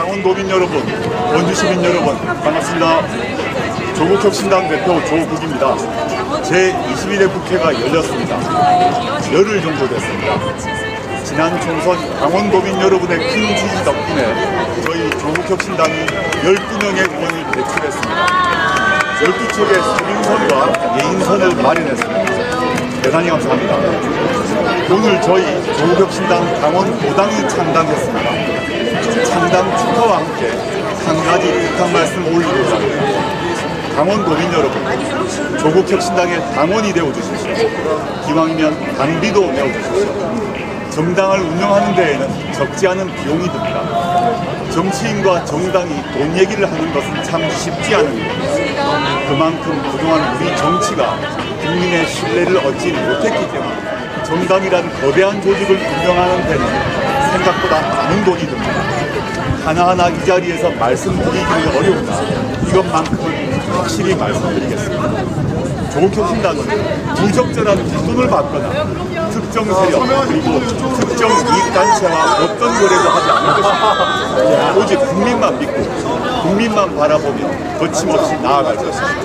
강원도민 여러분, 원주시민 여러분 반갑습니다. 조국혁신당 대표 조국입니다. 제21회 국회가 열렸습니다. 열흘 정도 됐습니다. 지난 총선 강원도민 여러분의 큰 지지 덕분에 저희 조국혁신당이 12명의 의원을 배출했습니다. 12척의 수빙선과 예인선을 마련했습니다. 대단히 감사합니다. 오늘 저희 조국혁신당 강원 5당이 창당했습니다. 함께 한 가지 부탁 말씀 올리고자. 강원도민 여러분, 조국 혁신당의 당원이 되어 주십시오. 기왕이면 당비도 내어 주십시오. 정당을 운영하는 데에는 적지 않은 비용이 듭니다. 정치인과 정당이 돈 얘기를 하는 것은 참 쉽지 않은 일입니다. 그만큼 그동안 우리 정치가 국민의 신뢰를 얻지 못했기 때문에 정당이란 거대한 조직을 운영하는 데는 생각보다 많은 돈이 듭니다. 하나하나 이 자리에서 말씀드리기는 어려우나 이것만큼은 확실히 말씀드리겠습니다. 조국혁신당은 부적절한 뒷돈을 받거나 특정 세력 그리고 특정 이익단체와 어떤 거래도 하지 않을 것입니다. 오직 국민만 믿고 국민만 바라보며 거침없이 나아갈 것입니다.